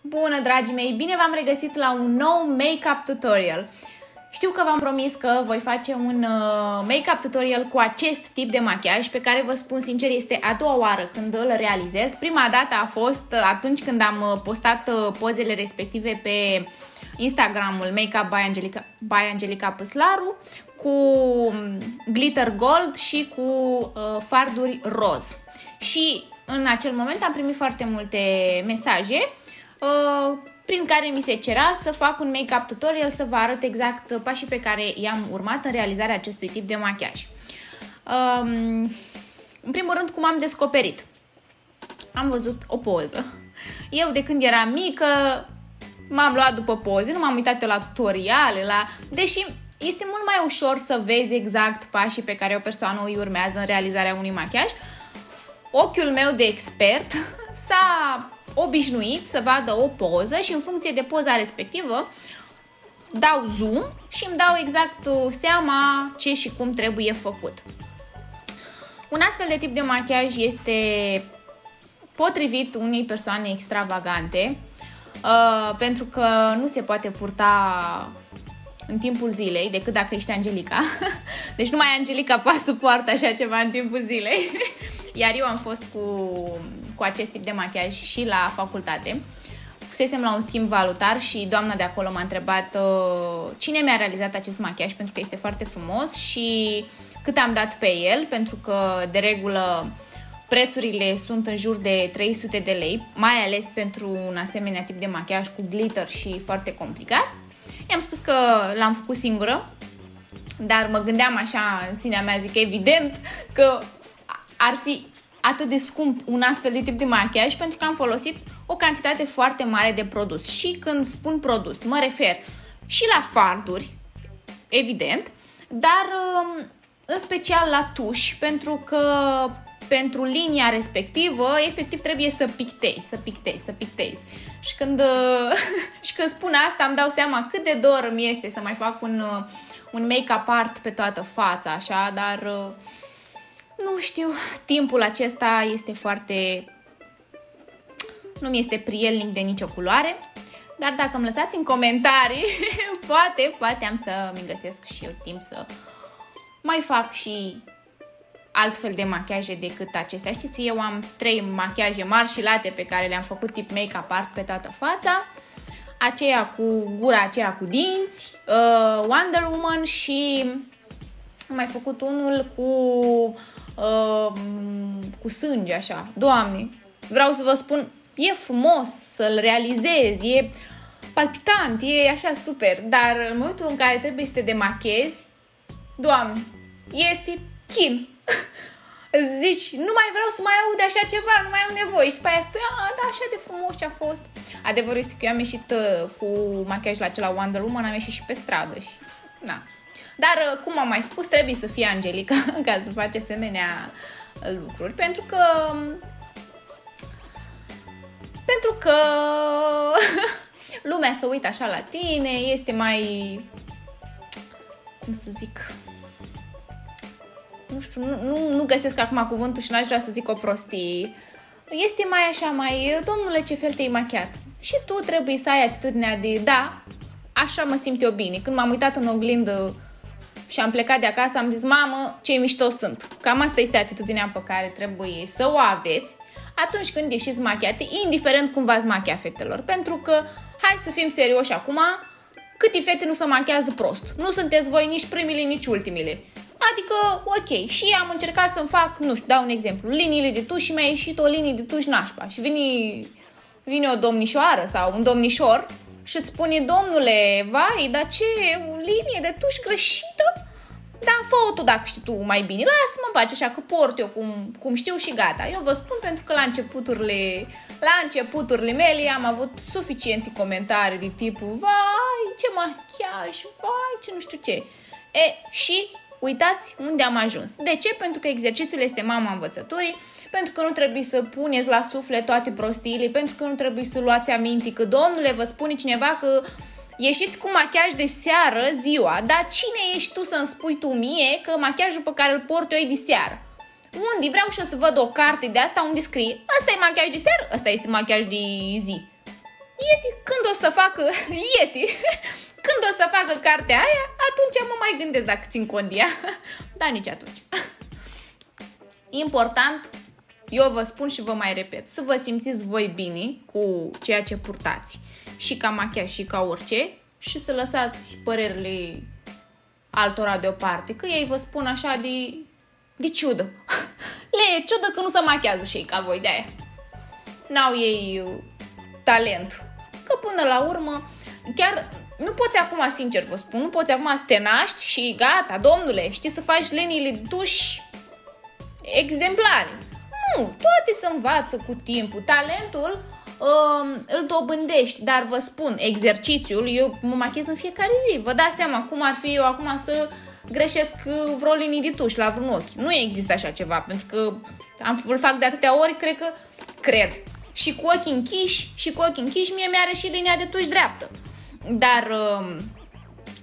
Bună, dragii mei! Bine v-am regăsit la un nou make-up tutorial. Știu că v-am promis că voi face un uh, make-up tutorial cu acest tip de machiaj pe care vă spun sincer este a doua oară când îl realizez. Prima dată a fost uh, atunci când am uh, postat pozele respective pe Instagramul Makeup by Angelica, by Angelica Păslaru cu um, glitter gold și cu uh, farduri roz. Și în acel moment am primit foarte multe mesaje uh, prin care mi se cerea să fac un make-up tutorial, să vă arăt exact pașii pe care i-am urmat în realizarea acestui tip de machiaj. Um, în primul rând, cum am descoperit? Am văzut o poză. Eu, de când eram mică, m-am luat după poze, nu m-am uitat la tutoriale, la... Deși este mult mai ușor să vezi exact pașii pe care o persoană îi urmează în realizarea unui machiaj, ochiul meu de expert s-a obișnuit să vadă o poză și în funcție de poza respectivă dau zoom și îmi dau exact uh, seama ce și cum trebuie făcut. Un astfel de tip de machiaj este potrivit unei persoane extravagante uh, pentru că nu se poate purta în timpul zilei decât dacă ești Angelica. Deci numai Angelica poate să poartă așa ceva în timpul zilei. Iar eu am fost cu, cu acest tip de machiaj și la facultate. Fusesem la un schimb valutar și doamna de acolo m-a întrebat uh, cine mi-a realizat acest machiaj pentru că este foarte frumos și cât am dat pe el, pentru că de regulă prețurile sunt în jur de 300 de lei, mai ales pentru un asemenea tip de machiaj cu glitter și foarte complicat. I-am spus că l-am făcut singură, dar mă gândeam așa în sinea mea, zic evident că ar fi atât de scump un astfel de tip de machiaj pentru că am folosit o cantitate foarte mare de produs. Și când spun produs, mă refer și la farduri, evident, dar um, în special la tuși, pentru că pentru linia respectivă, efectiv trebuie să pictezi, să pictezi, să pictezi. Și când, și când spun asta, îmi dau seama cât de dor îmi este să mai fac un, un make-up art pe toată fața, așa, dar nu știu, timpul acesta este foarte... nu mi este prielnic de nicio culoare, dar dacă îmi lăsați în comentarii, poate, poate am să-mi găsesc și eu timp să mai fac și altfel de machiaje decât acestea. Știți, eu am trei machiaje mari și late pe care le-am făcut tip make-up art pe toată fața. Aceea cu gura aceea cu dinți, uh, Wonder Woman și am mai făcut unul cu uh, cu sânge așa. Doamne, vreau să vă spun, e frumos să-l realizezi, e palpitant, e așa super, dar în momentul în care trebuie să te demachezi, Doamne, este chin. Zici, nu mai vreau să mai aud așa ceva, nu mai am nevoie. Și după aia spui, a, da, așa de frumos ce a fost. Adevărul este că eu am ieșit uh, cu machiaj la acela Wonder Woman, am ieșit și pe stradă și, na. Dar, uh, cum am mai spus, trebuie să fie Angelica ca să faci asemenea uh, lucruri, pentru că pentru că lumea să uită așa la tine, este mai cum să zic, nu știu, nu, nu, nu găsesc acum cuvântul și n-aș vrea să zic o prostie. Este mai așa, mai, domnule, ce fel te-ai machiat? Și tu trebuie să ai atitudinea de, da, așa mă simt eu bine. Când m-am uitat în oglindă și am plecat de acasă, am zis, mamă, ce mișto sunt. Cam asta este atitudinea pe care trebuie să o aveți atunci când ieșiți machiate, indiferent cum v-ați machia fetelor. Pentru că, hai să fim serioși acum, câte fete nu se machează prost. Nu sunteți voi nici primele, nici ultimele. Adică, ok, și am încercat să-mi fac, nu știu, dau un exemplu, liniile de tuș și mi-a ieșit o linie de tuș nașpa și vine, vine o domnișoară sau un domnișor și îți spune, domnule, vai, dar ce, o linie de tuș greșită? Da, fă tu dacă știi tu mai bine. Lasă-mă pace așa că port eu cum, cum știu și gata. Eu vă spun pentru că la începuturile, la începuturile mele am avut suficiente comentarii de tipul Vai, ce machiaj, vai, ce nu știu ce. E, și Uitați unde am ajuns. De ce? Pentru că exercițiul este mama învățăturii, pentru că nu trebuie să puneți la suflet toate prostiile, pentru că nu trebuie să luați aminte că, domnule, vă spune cineva că ieșiți cu machiaj de seară ziua, dar cine ești tu să-mi spui tu mie că machiajul pe care îl port eu e de seară? Unde? Vreau și eu să văd o carte de asta unde scrie asta e machiaj de seară, asta este machiaj de zi. Yeti, când o să facă Yeti, când o să facă cartea aia, atunci mă mai gândesc dacă țin cont de ea. Dar nici atunci. Important, eu vă spun și vă mai repet, să vă simțiți voi bine cu ceea ce purtați. Și ca machiaj și ca orice. Și să lăsați părerile altora deoparte. Că ei vă spun așa de, de ciudă. Le e ciudă că nu se machează și ei ca voi de aia. N-au ei uh, talent. Că până la urmă, chiar nu poți acum, sincer vă spun, nu poți acum să te naști și gata, domnule, știi să faci liniile de duș exemplare. Nu, toate se învață cu timpul. Talentul uh, îl dobândești, dar vă spun, exercițiul, eu mă machez în fiecare zi. Vă dați seama cum ar fi eu acum să greșesc vreo linie de tuș la vreun ochi. Nu există așa ceva, pentru că am, îl fac de atâtea ori, cred că cred. Și cu ochii închiși, și cu ochii închiși, mie mi-are și linia de tuș dreaptă. Dar, uh,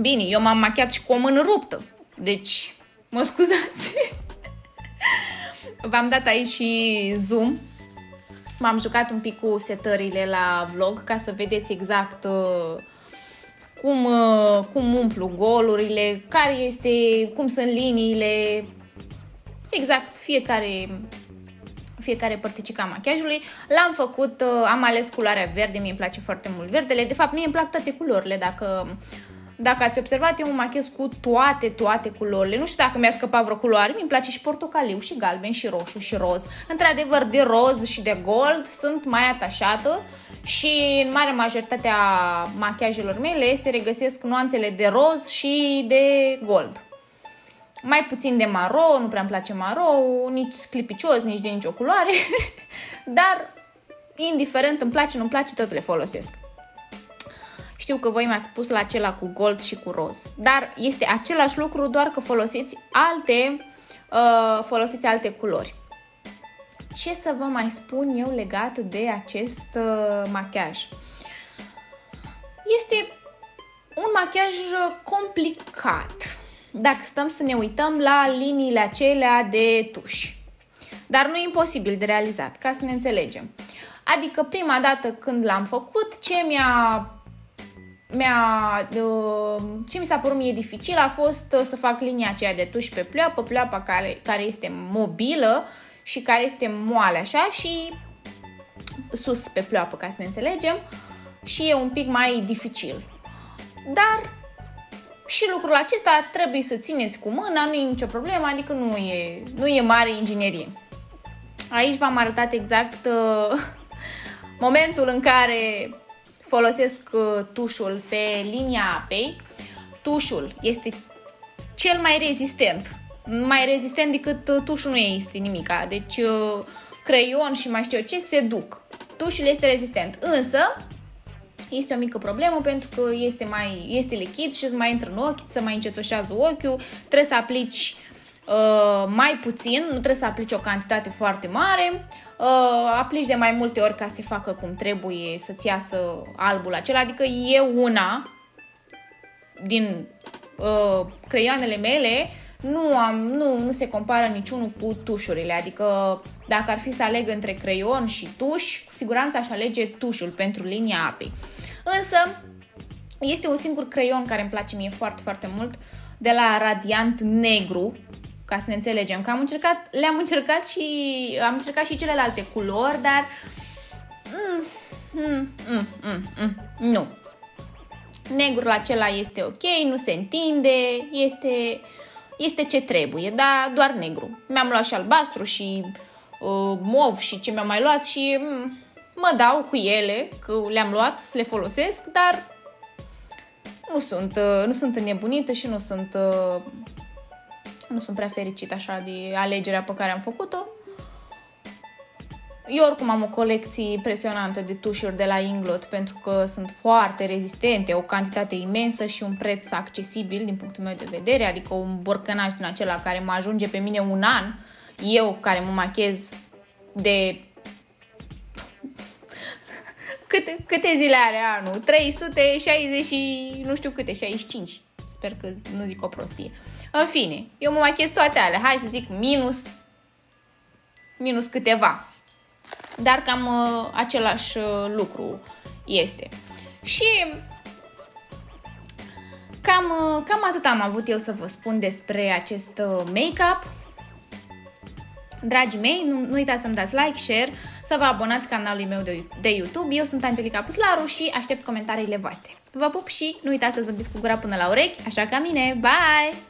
bine, eu m-am machiat și cu o mână ruptă. Deci, mă scuzați. V-am dat aici și zoom. M-am jucat un pic cu setările la vlog ca să vedeți exact uh, cum, uh, cum umplu golurile, care este, cum sunt liniile, exact fiecare fiecare părticica machiajului. L-am făcut, uh, am ales culoarea verde, mie îmi place foarte mult verdele. De fapt, mie îmi plac toate culorile. Dacă dacă ați observat, eu mă machez cu toate, toate culorile. Nu știu dacă mi-a scăpat vreo culoare, mi-mi place și portocaliu, și galben, și roșu, și roz. Într-adevăr, de roz și de gold sunt mai atașată și în mare majoritatea machiajelor mele se regăsesc nuanțele de roz și de gold. Mai puțin de maro, nu prea îmi place maro, nici sclipicios, nici de nicio culoare, dar indiferent îmi place, nu-mi place, tot le folosesc. Știu că voi mi-ați pus la acela cu gold și cu roz, dar este același lucru, doar că folosiți alte, uh, folosiți alte culori. Ce să vă mai spun eu legat de acest uh, machiaj? Este un machiaj complicat. Dacă stăm să ne uităm la liniile acelea de tuș. Dar nu e imposibil de realizat, ca să ne înțelegem. Adică prima dată când l-am făcut, ce mi-a mi-a, uh, ce mi s-a părut mie dificil a fost uh, să fac linia aceea de tuș pe pleoapă, pleoapa care, care este mobilă și care este moale așa și sus pe pleoapă ca să ne înțelegem și e un pic mai dificil. Dar și lucrul acesta trebuie să țineți cu mâna, nu e nicio problemă, adică nu e, nu e mare inginerie. Aici v-am arătat exact uh, momentul în care folosesc uh, tușul pe linia apei. Tușul este cel mai rezistent. Mai rezistent decât uh, tușul nu este nimica. Deci uh, creion și mai știu eu ce se duc. Tușul este rezistent. Însă este o mică problemă pentru că este, mai, este lichid și îți mai intră în ochi, să mai încetoșează ochiul, trebuie să aplici uh, mai puțin, nu trebuie să aplici o cantitate foarte mare, uh, aplici de mai multe ori ca să facă cum trebuie, să-ți iasă albul acela, adică e una din uh, creioanele mele. Nu, am, nu, nu se compară niciunul cu tușurile, adică dacă ar fi să aleg între creion și tuș, cu siguranță aș alege tușul pentru linia apei. Însă, este un singur creion care îmi place mie foarte, foarte mult, de la Radiant Negru, ca să ne înțelegem, că am încercat, le-am încercat și am încercat și celelalte culori, dar mm, mm, mm, mm, mm, nu. Negrul acela este ok, nu se întinde, este, este ce trebuie, dar doar negru. Mi-am luat și albastru și uh, mov și ce mi-am mai luat și mm, mă dau cu ele, că le-am luat să le folosesc, dar nu sunt, uh, nu sunt înnebunită și nu sunt uh, nu sunt prea fericit așa de alegerea pe care am făcut-o. Eu oricum am o colecție impresionantă de tușuri de la Inglot pentru că sunt foarte rezistente, o cantitate imensă și un preț accesibil din punctul meu de vedere, adică un borcănaș din acela care mă ajunge pe mine un an, eu care mă machez de câte, câte zile are anul? 360 și nu știu câte, 65. Sper că nu zic o prostie. În fine, eu mă machez toate alea. Hai să zic minus, minus câteva. Dar cam uh, același uh, lucru este. Și cam, cam atât am avut eu să vă spun despre acest uh, make-up. Dragii mei, nu, nu uitați să-mi dați like, share, să vă abonați canalului meu de, de YouTube. Eu sunt Angelica Puslaru și aștept comentariile voastre. Vă pup și nu uitați să zâmbiți cu gura până la urechi, așa ca mine. Bye!